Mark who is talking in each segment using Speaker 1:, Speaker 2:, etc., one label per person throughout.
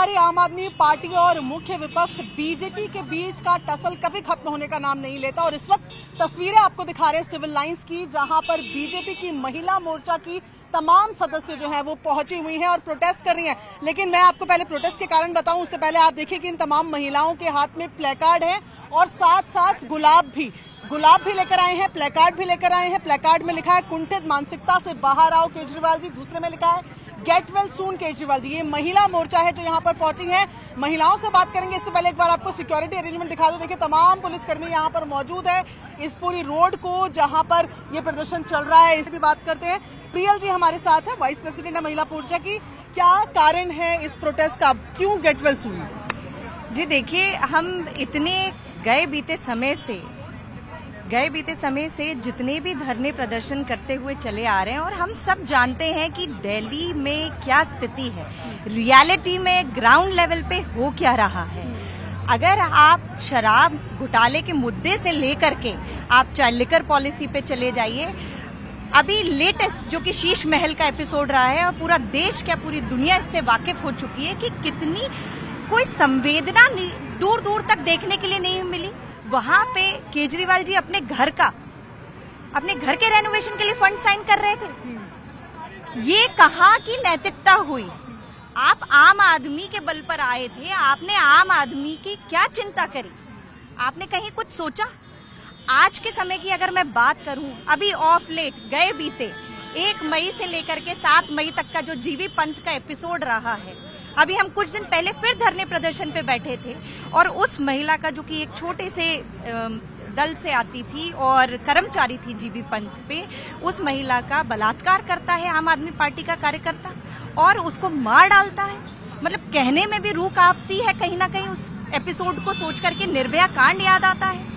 Speaker 1: सत्ताधारी आम आदमी पार्टी और मुख्य विपक्ष बीजेपी के बीच का टसल कभी खत्म होने का नाम नहीं लेता और इस वक्त तस्वीरें आपको दिखा रहे हैं सिविल लाइंस की, जहाँ पर बीजेपी की महिला मोर्चा की तमाम सदस्य जो हैं वो पहुँची हुई हैं और प्रोटेस्ट कर रही हैं। लेकिन मैं आपको पहले प्रोटेस्ट के कारण बताऊँ, उससे पहले आप देखिए कि इन तमाम महिलाओं के हाथ में प्लेकार्ड है और साथ साथ गुलाब भी। गुलाब भी लेकर आए हैं, प्लेकार्ड भी लेकर आए हैं। प्लेकार्ड में लिखा है, कुंठित मानसिकता से बाहर आओ, केजरीवाल जी, दूसरे में लिखा है get well soon, Kejriwal ji. ये महिला मोर्चा है जो यहाँ पर पहुँची है। महिलाओं से बात करेंगे। इससे पहले एक बार आपको सिक्योरिटी अरेंजमेंट दिखा दो। देखिए, तमाम पुलिसकर्मी यहाँ पर मौजूद है इस पूरी रोड को, जहाँ पर ये प्रदर्शन चल रहा है। इस भी बात करते हैं। प्रियल जी हमारे साथ है वाइस प्रेसिडेंट है महिला मोर्चा की। क्या कारण है इस प्रोटेस्ट का? क्यों गेट वेल सून?
Speaker 2: जी देखिए, हम इतने गए बीते समय से गए बीते समय से जितने भी धरने प्रदर्शन करते हुए चले आ रहे हैं और हम सब जानते हैं कि दिल्ली में क्या स्थिति है। रियलिटी में ग्राउंड लेवल पे हो क्या रहा है? अगर आप शराब घोटाले के मुद्दे से लेकर के आप चाहे लिकर पॉलिसी पे चले जाइए, अभी लेटेस्ट जो कि शीश महल का एपिसोड रहा है और पूरा देश क्या पूरी दुनिया इससे वाकिफ हो चुकी है कि कितनी कोई संवेदना दूर दूर तक देखने के लिए नहीं मिली। वहाँ पे केजरीवाल जी अपने घर का, अपने घर के रेनोवेशन के लिए फंड साइन कर रहे थे। ये कहा की नैतिकता हुई। आप आम आदमी के बल पर आए थे, आपने आम आदमी की क्या चिंता करी? आपने कहीं कुछ सोचा? आज के समय की अगर मैं बात करूँ, अभी ऑफ़ लेट गए बीते, एक मई से लेकर के सात मई तक का जो जीवी पंथ का एपिसोड रहा है अभी हम कुछ दिन पहले फिर धरने प्रदर्शन पे बैठे थे और उस महिला का जो कि एक छोटे से दल से आती थी और कर्मचारी थी जीबी पंथ पे, उस महिला का बलात्कार करता है आम आदमी पार्टी का कार्यकर्ता और उसको मार डालता है। मतलब कहने में भी रूह कांपती है कहीं ना कहीं उस एपिसोड को सोच करके निर्भया कांड याद आता है।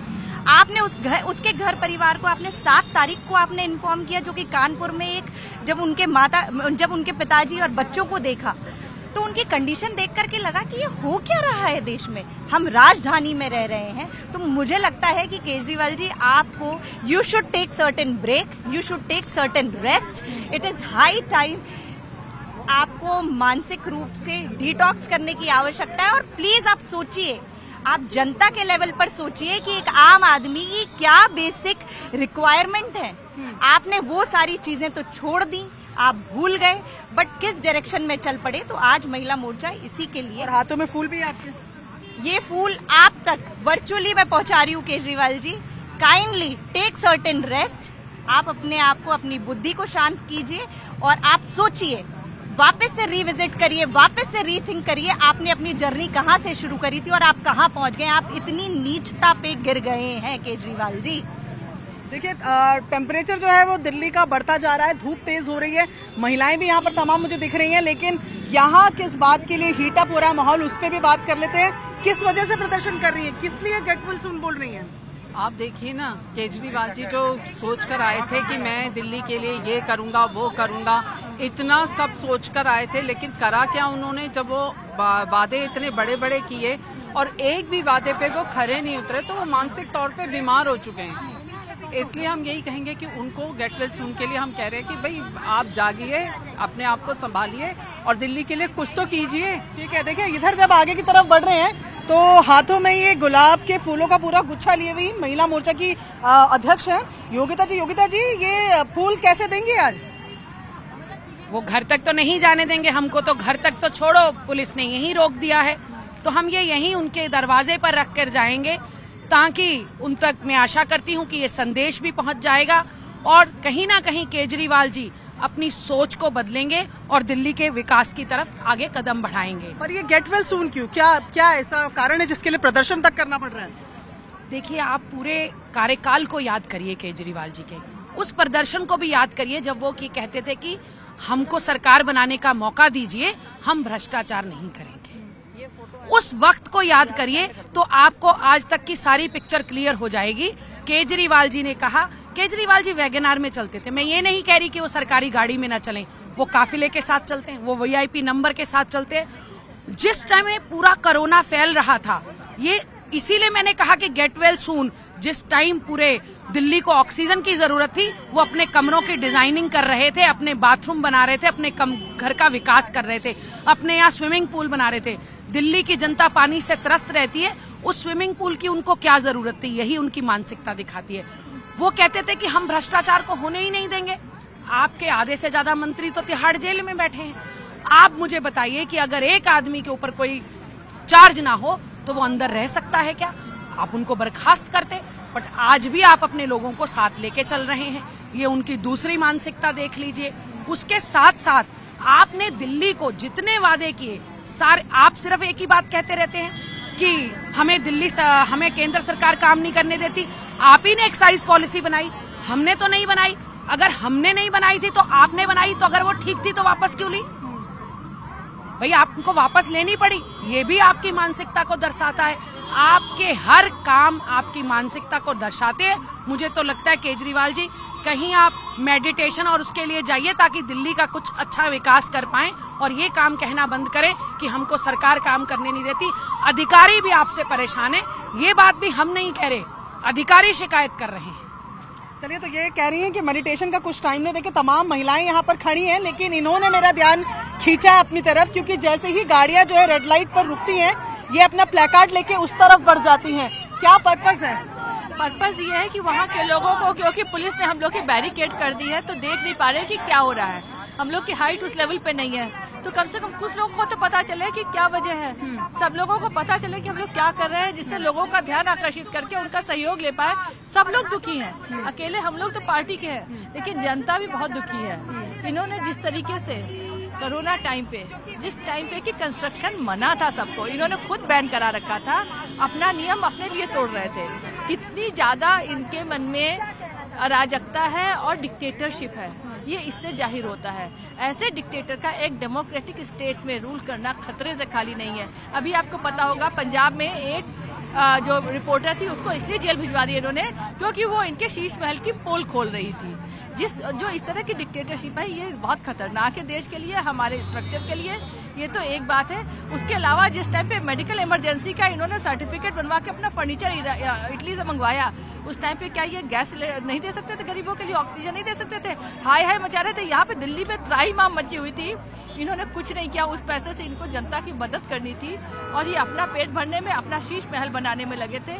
Speaker 2: आपने उस घर उसके घर परिवार को, आपने सात तारीख को आपने इन्फॉर्म किया जो कि कानपुर में एक, जब उनके माता, जब उनके पिताजी और बच्चों को देखा तो उनकी कंडीशन देख करके लगा कि ये हो क्या रहा है देश में? हम राजधानी में रह रहे हैं तो मुझे लगता है कि केजरीवाल जी आपको you should take certain break you should take certain rest it is high time आपको मानसिक रूप से डिटॉक्स करने की आवश्यकता है और प्लीज़ आप सोचिए आप जनता के लेवल पर सोचिए कि एक आम आदमी की क्या बेसिक रिक्वायरमेंट है। हम्म। आपने वो सारी चीज़ें तो छोड़ दी आप भूल गए बट किस डायरेक्शन में चल पड़े तो आज महिला मोर्चा इसी के लिए
Speaker 1: हाथों में फूल भी आपके?
Speaker 2: ये फूल आप तक वर्चुअली मैं पहुँचा रही हूँ Kejriwal ji. Kindly take certain rest आप अपने आप को अपनी बुद्धि को शांत कीजिए और आप सोचिए वापस से रिविजिट करिए वापस से रीथिंक करिए आपने अपनी जर्नी कहाँ से शुरू करी थी और आप कहाँ पहुँच गए आप इतनी नीचता पे गिर गए हैं केजरीवाल जी।
Speaker 1: देखिए टेम्परेचर जो है वो दिल्ली का बढ़ता जा रहा है, धूप तेज हो रही है, महिलाएँ भी यहाँ पर तमाम मुझे दिख रही हैं, लेकिन यहाँ किस बात के लिए हीटअप हो रहा है माहौल, उस पर भी बात कर लेते हैं। किस वजह से प्रदर्शन कर रही है? किस लिए गेटफुल सुन बोल रही है?
Speaker 3: आप देखिए ना, केजरीवाल जी जो सोच कर आए थे कि मैं दिल्ली के लिए ये करूँगा, वो करूँगा, इतना सब सोच कर आए थे, लेकिन करा क्या उन्होंने जब वो वादे इतने बड़े बड़े किए, और एक भी वादे पे वो खरे नहीं उतरे तो वो मानसिक तौर पे बीमार हो चुके हैं। इसलिए हम यही कहेंगे कि उनको गेट वेल सुन के लिए हम कह रहे हैं कि भाई आप जागिए अपने आप को संभालिए और दिल्ली के लिए कुछ तो कीजिए।
Speaker 1: ठीक है देखिए इधर जब आगे की तरफ़ बढ़ रहे हैं तो हाथों में ये गुलाब के फूलों का पूरा गुच्छा लिए हुई महिला मोर्चा की अध्यक्ष है। योगिता जी योगिता जी ये फूल कैसे देंगे आज?
Speaker 4: वो घर तक तो नहीं जाने देंगे हमको तो घर तक तो छोड़ो पुलिस ने यही रोक दिया है। तो हम ये यहीं उनके दरवाजे पर रख कर जाएँगे। ताकि उन तक मैं आशा करती हूँ कि ये संदेश भी पहुँच जाएगा और कहीं ना कहीं केजरीवाल जी अपनी सोच को बदलेंगे और दिल्ली के विकास की तरफ़ आगे कदम बढ़ाएँगे।
Speaker 1: पर ये गेट वेल सून क्यों? क्या क्या ऐसा कारण है जिसके लिए प्रदर्शन तक करना पड़ रहा है?
Speaker 4: देखिए आप पूरे कार्यकाल को याद करिए केजरीवाल जी के। उस प्रदर्शन को भी याद करिए जब वो की कहते थे कि हमको सरकार बनाने का मौका दीजिए हम भ्रष्टाचार नहीं करेंगे। उस वक्त को याद करिए तो आपको आज तक की सारी पिक्चर क्लियर हो जाएगी। केजरीवाल जी ने कहा, केजरीवाल जी वैगनार में चलते थे। मैं ये नहीं कह रही कि वो सरकारी गाड़ी में ना चलें। वो काफिले के साथ चलते हैं, वो वीआईपी नंबर के साथ चलते हैं। जिस टाइम में पूरा कोरोना फैल रहा था, ये इसीलिए मैंने कहा कि गेट वेल सून जिस टाइम पूरे दिल्ली को ऑक्सीजन की ज़रूरत थी। वो अपने कमरों की डिज़ाइनिंग कर रहे थे अपने बाथरूम बना रहे थे अपने कम, घर का विकास कर रहे थे अपने यहाँ स्विमिंग पूल बना रहे थे। दिल्ली की जनता पानी से त्रस्त रहती है। उस स्विमिंग पूल की उनको क्या ज़रूरत थी यही उनकी मानसिकता दिखाती है। वो कहते थे कि हम भ्रष्टाचार को होने ही नहीं देंगे। आपके आधे से ज़्यादा मंत्री तो तिहाड़ जेल में बैठे हैं। आप मुझे बताइए कि अगर एक आदमी के ऊपर कोई चार्ज ना हो तो वो अंदर रह सकता है क्या? आप उनको बर्खास्त करते बट आज भी आप अपने लोगों को साथ लेके चल रहे हैं। ये उनकी दूसरी मानसिकता देख लीजिए। उसके साथ साथ आपने दिल्ली को जितने वादे किए, सारे आप सिर्फ़ एक ही बात कहते रहते हैं कि हमें दिल्ली हमें केंद्र सरकार काम नहीं करने देती। आप ही ने एक्साइज पॉलिसी बनाई, हमने तो नहीं बनाई। अगर हमने नहीं बनाई थी तो आपने बनाई तो अगर वो ठीक थी तो वापस क्यों ली? भाई, आपको वापस लेनी पड़ी। ये भी आपकी मानसिकता को दर्शाता है। आपके हर काम आपकी मानसिकता को दर्शाते हैं। मुझे तो लगता है, केजरीवाल जी, कहीं आप मेडिटेशन और उसके लिए जाइए ताकि दिल्ली का कुछ अच्छा विकास कर पाए और ये काम कहना बंद करें कि हमको सरकार काम करने नहीं देती। अधिकारी भी आपसे परेशान है। ये बात भी हम नहीं कह रहे। अधिकारी शिकायत कर रहे हैं।
Speaker 1: चलिए तो ये कह रही हैं कि मेडिटेशन का कुछ टाइम नहीं देखे तमाम महिलाएँ यहाँ पर खड़ी हैं, लेकिन इन्होंने मेरा ध्यान खींचा अपनी तरफ़, क्योंकि जैसे ही गाड़ियाँ जो है रेड लाइट पर रुकती हैं, ये अपना प्लेकार्ड लेके उस तरफ़ बढ़ जाती हैं। क्या पर्पज है?
Speaker 5: पर्पज ये है कि वहाँ के लोगों को, क्योंकि पुलिस ने हम लोग की बैरिकेड कर दी है तो देख नहीं पा रहे कि क्या हो रहा है। हम लोग की हाइट उस लेवल पे नहीं है। तो कम से कम कुछ लोगों को तो पता चले कि क्या वजह है। सब लोगों को पता चले कि हम लोग क्या कर रहे हैं जिससे लोगों का ध्यान आकर्षित करके उनका सहयोग ले पाए। सब लोग दुखी हैं। अकेले हम लोग तो पार्टी के हैं लेकिन जनता भी बहुत दुखी है। इन्होंने जिस तरीके से कोरोना टाइम पे जिस टाइम पे कि कंस्ट्रक्शन मना था सबको इन्होंने खुद बैन करा रखा था अपना नियम अपने लिए तोड़ रहे थे। कितनी ज़्यादा इनके मन में अराजकता है और डिक्टेटरशिप है। ये इससे ज़ाहिर होता है। ऐसे डिक्टेटर का एक डेमोक्रेटिक स्टेट में रूल करना खतरे से खाली नहीं है। अभी आपको पता होगा, पंजाब में एक जो रिपोर्टर थी, उसको इसलिए जेल भिजवा दी इन्होंने, क्योंकि वो इनके शीश महल की पोल खोल रही थी। जिस, जो इस तरह की डिक्टेटरशिप है, ये बहुत खतरनाक है देश के लिए, हमारे स्ट्रक्चर के लिए। ये तो एक बात है। उसके अलावा जिस टाइम पे मेडिकल इमरजेंसी का इन्होंने सर्टिफिकेट बनवा के अपना फर्नीचर इटली से मंगवाया, उस टाइम पे क्या ये गैस नहीं दे सकते थे? गरीबों के लिए ऑक्सीजन नहीं दे सकते थे? हाय हाय, मचा रहे थे। यहाँ पे दिल्ली में त्राही माम मची हुई थी। इन्होंने कुछ नहीं किया। उस पैसे से इनको जनता की मदद करनी थी और ये अपना पेट भरने में, अपना शीश महल बनाने में लगे थे।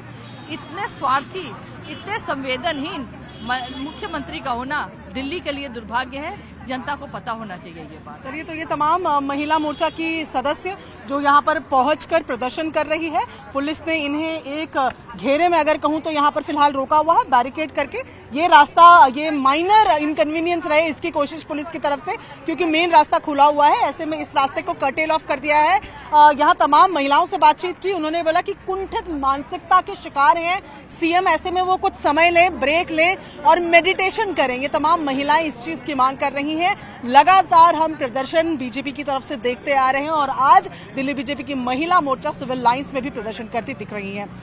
Speaker 5: इतने स्वार्थी, इतने संवेदनहीन मुख्यमंत्री का होना दिल्ली के लिए दुर्भाग्य है, जनता को पता होना चाहिए ये बात।
Speaker 1: चलिए तो ये तमाम महिला मोर्चा की सदस्य जो यहाँ पर पहुंचकर प्रदर्शन कर रही है, पुलिस ने इन्हें एक घेरे में अगर कहूँ तो यहाँ पर फ़िलहाल रोका हुआ है, बैरिकेड करके। ये रास्ता, ये माइनर इनकन्वीनियंस रहे इसकी कोशिश पुलिस की तरफ़ से, क्योंकि मेन रास्ता खुला हुआ है, ऐसे में इस रास्ते को कटेल ऑफ़ कर दिया है। यहाँ तमाम महिलाओं से बातचीत की, उन्होंने बोला कि कुंठित मानसिकता के शिकार हैं। सीएम, ऐसे में वो कुछ समय लें, ब्रेक लें और मेडिटेशन करें। ये तमाम महिलाएँ इस चीज़ की मांग कर रही हैं। लगातार हम प्रदर्शन बीजेपी की तरफ़ से देखते आ रहे हैं और आज दिल्ली बीजेपी की महिला मोर्चा सिविल लाइंस में भी प्रदर्शन करती दिख रही है।